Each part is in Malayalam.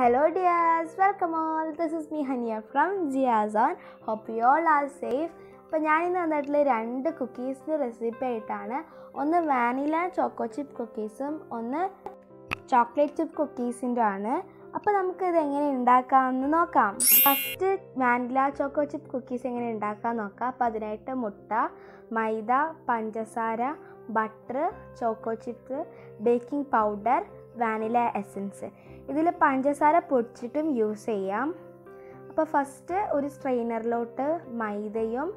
Hello dears, welcome all. This is me Hania from Ziazon. Hope you all are safe. അപ്പോൾ ഞാനിന്ന് വന്നിട്ടുള്ള രണ്ട് കുക്കീസിന്റെ റെസിപ്പി ആയിട്ടാണ് ഒന്ന് വാനില ചോക്കോ ചിപ്പ് കുക്കീസും ഒന്ന് ചോക്ലേറ്റ് ചിപ്പ് കുക്കീസിന്റെ ആണ് അപ്പോൾ നമുക്കിത് എങ്ങനെ ഉണ്ടാക്കാമെന്ന് നോക്കാം first vanilla choco chip cookies എങ്ങനെ ഉണ്ടാക്കാൻ നോക്കാം അപ്പോൾ അതിനായിട്ട് മുട്ട മൈദ പഞ്ചസാര butter choco chip baking powder vanilla essence ഇതിൽ പഞ്ചസാര പൊടിച്ചിട്ടും യൂസ് ചെയ്യാം. അപ്പോൾ ഫസ്റ്റ് ഒരു സ്ട്രെയിനറിലോട്ട് മൈദയും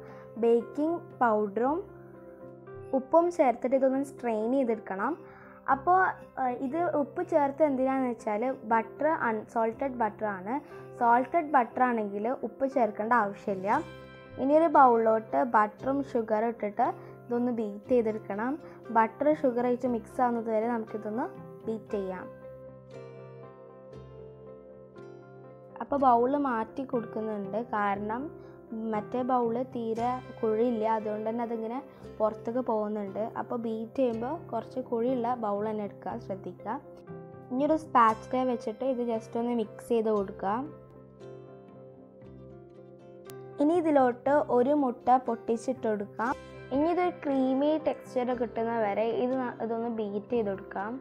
ബേക്കിംഗ് പൗഡറും ഉപ്പും ചേർത്തിട്ട് ഇതൊന്ന് സ്ട്രെയിൻ ചെയ്തെടുക്കണം. അപ്പോൾ ഇത് ഉപ്പ് ചേർത്ത് എന്തിനാന്ന് വെച്ചാൽ ബട്ടർ അൺസോൾട്ടഡ് ബട്ടറാണ് സോൾട്ടഡ് ബട്ടർ ആണെങ്കിൽ ഉപ്പ് ചേർക്കേണ്ട ആവശ്യമില്ല. ഇനി ഒരു ബൗളിലോട്ട് ബട്ടറും ഷുഗറും ഇട്ടിട്ട് ഇതൊന്ന് ബീറ്റ് ചെയ്തെടുക്കണം. ബട്ടർ ഷുഗർ ആയിട്ട് മിക്സ് ആവുന്നത് വരെ നമുക്കിതൊന്ന് ബീറ്റ് ചെയ്യാം. അപ്പോൾ ബൗൾ മാറ്റി കൊടുക്കുന്നുണ്ട്. കാരണം മറ്റേ ബൗൾ തീരെ കുഴിയില്ല. അതുകൊണ്ട് തന്നെ അതിങ്ങനെ പുറത്തേക്ക് പോകുന്നുണ്ട്. അപ്പോൾ ബീറ്റ് ചെയ്യുമ്പോൾ കുറച്ച് കുഴിയുള്ള ബൗൾ തന്നെ എടുക്കുക. ശ്രദ്ധിക്കുക. ഇനിയൊരു സ്പാച്ചിലെ വെച്ചിട്ട് ഇത് ജസ്റ്റ് ഒന്ന് മിക്സ് ചെയ്ത് കൊടുക്കുക. ഇനി ഇതിലോട്ട് ഒരു മുട്ട പൊട്ടിച്ചിട്ട് കൊടുക്കാം. ഇനി ഇതൊരു ക്രീമി ടെക്സ്ചർ കിട്ടുന്ന വരെ ഇത് ഇതൊന്ന് ബീറ്റ് ചെയ്ത് കൊടുക്കാം.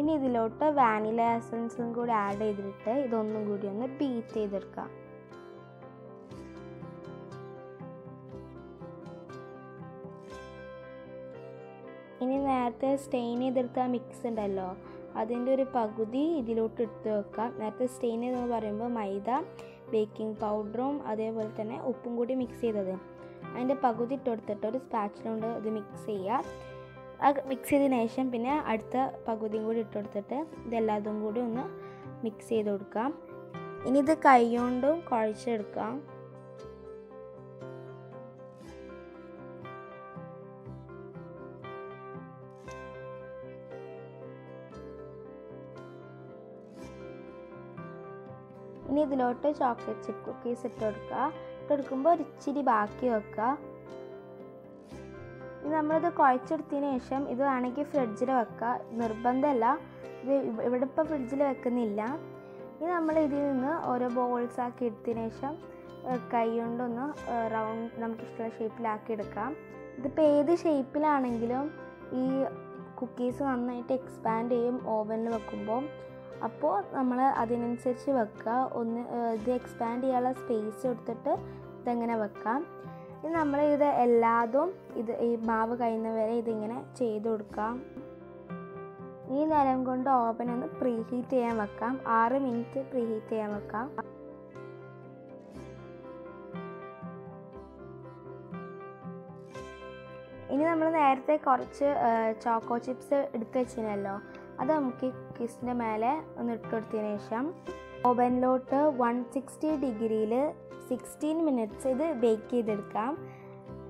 ഇനി ഇതിലോട്ട് വാനില എസൻസും കൂടി ആഡ് ചെയ്തിട്ട് ഇതൊന്നും കൂടി ഒന്ന് ബീറ്റ് ചെയ്തെടുക്കാം. ഇനി നേരത്തെ സ്റ്റെയിൻ ചെയ്തെടുത്ത മിക്സ് ഉണ്ടല്ലോ അതിന്റെ ഒരു പകുതി ഇതിലോട്ട് എടുത്ത് വെക്കാം. നേരത്തെ സ്റ്റെയിൻ ചെയ്തെന്ന് പറയുമ്പോൾ മൈദ ബേക്കിംഗ് പൗഡറും അതേപോലെ തന്നെ ഉപ്പും കൂടി മിക്സ് ചെയ്തത്. അതിന്റെ പകുതി ഇട്ടെടുത്തിട്ട് ഒരു സ്പാച്ചിലുണ്ട് ഇത് മിക്സ് ചെയ്യുക. അത് മിക്സ് ചെയ്തതിന് ശേഷം പിന്നെ അടുത്ത പകുതിയും കൂടി ഇട്ട് കൊടുത്തിട്ട് ഇതെല്ലാതും കൂടി ഒന്ന് മിക്സ് ചെയ്ത് കൊടുക്കാം. ഇനി ഇത് കൈകൊണ്ടും കുഴച്ചെടുക്കാം. ഇനി ഇതിലോട്ട് ചോക്ലേറ്റ് ചിപ്പ് കുക്കീസ് ഇട്ട് കൊടുക്കുക. ഇട്ട് കൊടുക്കുമ്പോൾ ഇച്ചിരി ബാക്കി വെക്കുക. ഇത് നമ്മളിത് കുഴച്ചെടുത്തതിന് ശേഷം ഇത് വേണമെങ്കിൽ ഫ്രിഡ്ജിൽ വെക്കുക നിർബന്ധമല്ല ഇത് ഇവിടെ ഇപ്പോൾ ഫ്രിഡ്ജിൽ വെക്കുന്നില്ല. ഇനി നമ്മൾ ഇതിൽ നിന്ന് ഓരോ ബോൾസ് ആക്കി എടുത്തതിന് ശേഷം കൈ കൊണ്ടൊന്ന് റൗണ്ട് നമുക്ക് ഇഷ്ടമുള്ള ഷേപ്പിലാക്കി എടുക്കാം. ഇതിപ്പോൾ ഏത് ഷേപ്പിലാണെങ്കിലും ഈ കുക്കീസ് നന്നായിട്ട് എക്സ്പാൻഡ് ചെയ്യും ഓവനിൽ വെക്കുമ്പോൾ അപ്പോൾ നമ്മൾ അതിനനുസരിച്ച് വെക്കുക ഒന്ന് ഇത് എക്സ്പാൻഡ് ചെയ്യാനുള്ള സ്പേസ് കൊടുത്തിട്ട് ഇതെങ്ങനെ വെക്കാം. നമ്മൾ ഇത് എല്ലാതും ഇത് ഈ മാവ് കഴിയുന്നവരെ ഇതിങ്ങനെ ചെയ്ത് കൊടുക്കാം. ഈ നേരം കൊണ്ട് ഓവൻ ഒന്ന് പ്രീഹീറ്റ് ചെയ്യാൻ വെക്കാം. ആറ് മിനിറ്റ് പ്രീഹീറ്റ് ചെയ്യാൻ വെക്കാം. ഇനി നമ്മൾ നേരത്തെ കുറച്ച് ചോക്കോ ചിപ്സ് എടുത്തു വെച്ചിരുന്നല്ലോ അത് നമുക്ക് കിസിന്റെ മേലെ ഒന്ന് ഇട്ട് കൊടുത്തതിന് ശേഷം ഓവനിലോട്ട് വൺ സിക്സ്റ്റി ഡിഗ്രിയിൽ സിക്സ്റ്റീൻ മിനിറ്റ്സ് ഇത് ബേക്ക് ചെയ്തെടുക്കാം.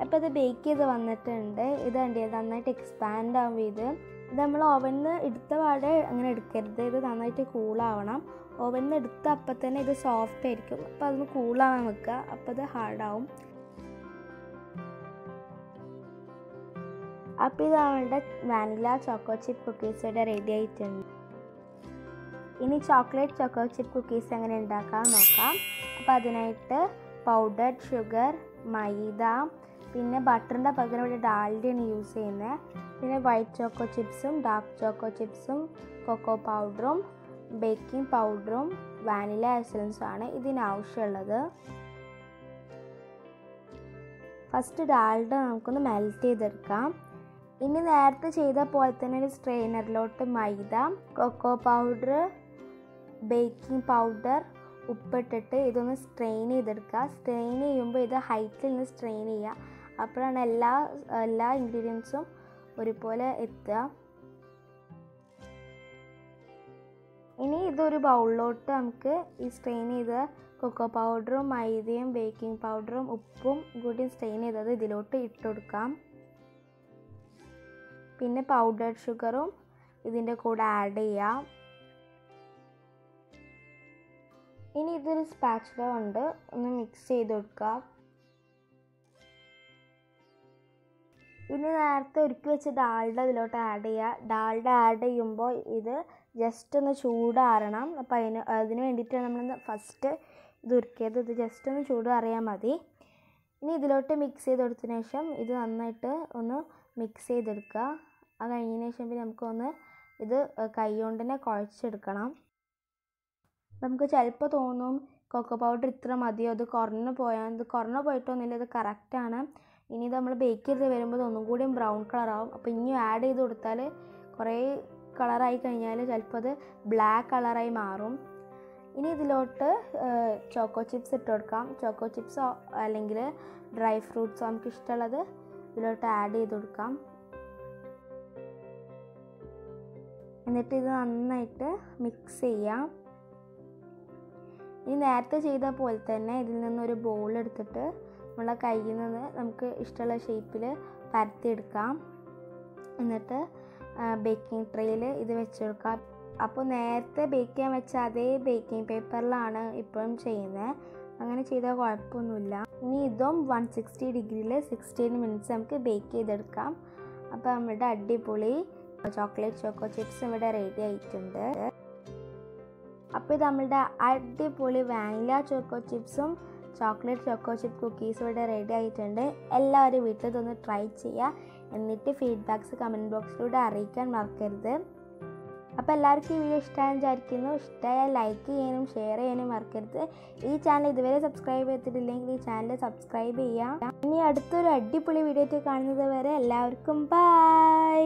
അപ്പോൾ ഇത് ബേക്ക് ചെയ്ത് വന്നിട്ടുണ്ട്. ഇത് കണ്ടിയത് നന്നായിട്ട് എക്സ്പാൻഡ് ആവും ഇത്. ഇത് നമ്മൾ ഓവനിൽ നിന്ന് എടുത്ത പാടെ അങ്ങനെ എടുക്കരുത്. ഇത് നന്നായിട്ട് കൂളാവണം ഓവനിൽ നിന്ന് എടുത്ത അപ്പം തന്നെ ഇത് സോഫ്റ്റ് ആയിരിക്കും. അപ്പോൾ അതൊന്ന് കൂളാവാൻ വെക്കുക അപ്പോൾ ഇത് ഹാർഡാവും അപ്പോൾ ഇത് നമ്മളുടെ വാനില ചോക്കോ ചിപ്പ് കുക്കീസ് ഇവിടെ റെഡി ആയിട്ടുണ്ട്. ഇനി ചോക്ലേറ്റ് ചോക്കോ ചിപ്പ് കുക്കീസ് എങ്ങനെ ഉണ്ടാക്കാൻ നോക്കാം. അപ്പോൾ അതിനായിട്ട് പൗഡർഡ് ഷുഗർ മൈദ പിന്നെ ബട്ടറിന്റെ പകരം ഇവിടെ ഡാൽഡയാണ് യൂസ് ചെയ്യുന്നത് പിന്നെ വൈറ്റ് ചോക്കോ ചിപ്സും ഡാർക്ക് ചോക്കോ ചിപ്സും കൊക്കോ പൗഡറും ബേക്കിംഗ് പൗഡറും വാനില എസൻസും ആണ് ഇതിനാവശ്യമുള്ളത് ഫസ്റ്റ് ഡാൽഡ നമുക്കൊന്ന് മെൽറ്റ് ചെയ്തെടുക്കാം. ഇനി നേരത്തെ ചെയ്ത പോലെ തന്നെ ഒരു സ്ട്രെയിനറിലോട്ട് maida cocoa powder baking powder ഉപ്പിട്ടിട്ട് ഇതൊന്ന് സ്ട്രെയിൻ ചെയ്തെടുക്കുക. സ്ട്രെയിൻ ചെയ്യുമ്പോൾ ഇത് ഹൈറ്റിൽ നിന്ന് സ്ട്രെയിൻ ചെയ്യുക. അപ്പോഴാണ് എല്ലാ എല്ലാ ഇൻഗ്രീഡിയൻസും ഒരുപോലെ എത്തുക. ഇനി ഇതൊരു ബൗളിലോട്ട് നമുക്ക് ഈ സ്ട്രെയിൻ ചെയ്ത കൊക്കോ പൗഡറും മൈദയും ബേക്കിംഗ് പൗഡറും ഉപ്പും കൂടി സ്ട്രെയിൻ ചെയ്തത് ഇതിലോട്ട് ഇട്ട് കൊടുക്കാം. പിന്നെ പൗഡർ ഷുഗറും ഇതിന്റെ കൂടെ ആഡ് ചെയ്യാം. ഇനി ഇതൊരു സ്പാച്ചുല കൊണ്ട് ഒന്ന് മിക്സ് ചെയ്ത് കൊടുക്കുക. ഇനി നേരത്തെ ഒരുക്കി വെച്ച ഡാൾഡ ഇതിലോട്ട് ആഡ് ചെയ്യുക. ഡാൾഡ ആഡ് ചെയ്യുമ്പോൾ ഇത് ജസ്റ്റ് ഒന്ന് ചൂടാറണം. അപ്പോൾ അതിന് അതിന് വേണ്ടിയിട്ടാണ് നമ്മൾ ഫസ്റ്റ് ഇത് ഉരുക്കിയത് ഇത് ജസ്റ്റ് ഒന്ന് ചൂടാറിയാൽ മതി. ഇനി ഇതിലോട്ട് മിക്സ് ചെയ്ത് കൊടുത്തതിന് ശേഷം ഇത് നന്നായിട്ട് ഒന്ന് മിക്സ് ചെയ്തെടുക്കുക. അത് കഴിഞ്ഞതിന് ശേഷം പിന്നെ നമുക്കൊന്ന് ഇത് കൈ കൊണ്ട് തന്നെ കുഴച്ചെടുക്കണം. നമുക്ക് ചിലപ്പോൾ തോന്നും കൊക്കോ പൗഡർ ഇത്ര മതിയോ? അത് കുറഞ്ഞു പോയാൽ ഇത് കുറഞ്ഞു പോയിട്ടൊന്നുമില്ല ഇത് കറക്റ്റാണ് ഇനി ഇത് നമ്മൾ ബേക്ക് ചെയ്ത് വരുമ്പോൾ ഒന്നും കൂടിയും ബ്രൗൺ കളറാവും അപ്പോൾ ഇനിയും ആഡ് ചെയ്ത് കൊടുത്താൽ കുറേ കളറായി കഴിഞ്ഞാൽ ചിലപ്പോൾ അത് ബ്ലാക്ക് കളറായി മാറും. ഇനി ഇതിലോട്ട് ചോക്കോ ചിപ്സ് ഇട്ട് കൊടുക്കാം. ചോക്കോ ചിപ്സോ അല്ലെങ്കിൽ ഡ്രൈ ഫ്രൂട്ട്സോ നമുക്ക് ഇഷ്ടമുള്ളത് ഇതിലോട്ട് ആഡ് ചെയ്ത് കൊടുക്കാം. എന്നിട്ട് ഇത് നന്നായിട്ട് മിക്സ് ചെയ്യാം. ഇനി നേരത്തെ ചെയ്ത പോലെ തന്നെ ഇതിൽ നിന്നൊരു ബോൾ എടുത്തിട്ട് നമ്മളെ കയ്യിൽ നിന്ന് നമുക്ക് ഇഷ്ടമുള്ള ഷേപ്പിൽ പരത്തിയെടുക്കാം. എന്നിട്ട് ബേക്കിംഗ് ട്രേയിൽ ഇത് വെച്ചെടുക്കാം. അപ്പോൾ നേരത്തെ ബേക്ക് ചെയ്യാൻ വെച്ച അതേ ബേക്കിംഗ് പേപ്പറിലാണ് ഇപ്പോഴും ചെയ്യുന്നത് അങ്ങനെ ചെയ്താൽ കുഴപ്പമൊന്നുമില്ല. ഇനി ഇതും വൺ സിക്സ്റ്റി ഡിഗ്രിയിൽ സിക്സ്റ്റീൻ മിനിറ്റ്സ് നമുക്ക് ബേക്ക് ചെയ്തെടുക്കാം. അപ്പോൾ നമ്മുടെ അടിപൊളി ചോക്ലേറ്റ് ചോക്കോ ചിപ്സ് ഇവിടെ റെഡി ആയിട്ടുണ്ട്. അപ്പോൾ നമ്മളുടെ അടിപൊളി വാനില ചോക്കോ ചിപ്സും ചോക്ലേറ്റ് ചോക്കോ ചിപ്പ് കുക്കീസും ഇവിടെ റെഡി ആയിട്ടുണ്ട്. എല്ലാവരും വീട്ടിൽ ഇതൊന്ന് ട്രൈ ചെയ്യുക എന്നിട്ട് ഫീഡ്ബാക്ക്സ് കമന്റ് ബോക്സിലൂടെ അറിയിക്കാൻ മറക്കരുത്. അപ്പോൾ എല്ലാവർക്കും ഈ വീഡിയോ ഇഷ്ടമായെന്ന് വിചാരിക്കുന്നു. ഇഷ്ടമായാൽ ലൈക്ക് ചെയ്യാനും ഷെയർ ചെയ്യാനും മറക്കരുത്. ഈ ചാനൽ ഇതുവരെ സബ്സ്ക്രൈബ് ചെയ്തിട്ടില്ലെങ്കിൽ ഈ ചാനൽ സബ്സ്ക്രൈബ് ചെയ്യാം. ഇനി അടുത്തൊരു അടിപൊളി വീഡിയോ കാണുന്നത് വരെ എല്ലാവർക്കും ബൈ